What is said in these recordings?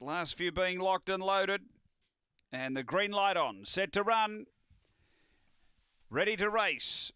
Last few being locked and loaded. And the green light on. Set to run. Ready to race.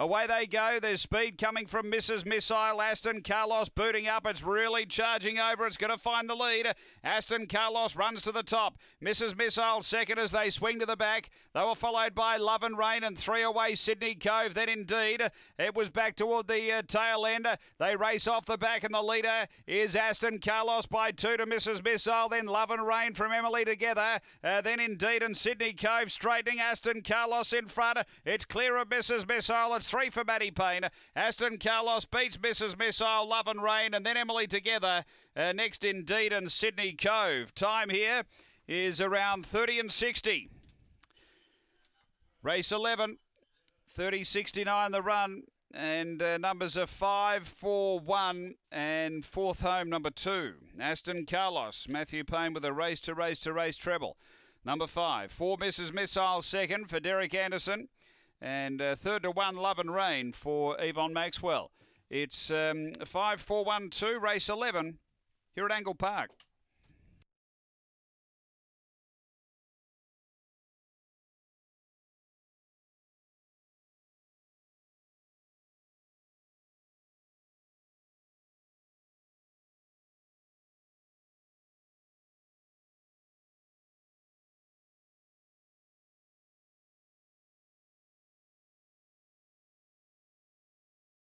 Away they go. There's speed coming from Mrs. Missile. Aston Carlos booting up. It's really charging over. It's going to find the lead. Aston Carlos runs to the top. Mrs. Missile second as they swing to the back. They were followed by Love and Rain and three away Sydney Cove. Then indeed it was back toward the uh, tail end. They race off the back and the leader is Aston Carlos by two to Mrs. Missile. Then Love and Rain from Emily together. Uh, then indeed and Sydney Cove straightening Aston Carlos in front. It's clear of Mrs. Missile. It's three for Matty Payne. Aston Carlos beats Mrs. Missile, Love and Rain, and then Emily together. Uh, next, Indeed, and Sydney Cove. Time here is around 30 and 60. Race 11, 30 69 the run. And uh, numbers are 5, 4, 1, and fourth home, number 2. Aston Carlos, Matthew Payne with a race to race to race treble. Number 5, 4 Mrs. Missile, second for Derek Anderson. And uh, third to one, Love and Rain for Yvonne Maxwell. It's um, 5 4 1 2, race 11 here at Angle Park.